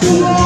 I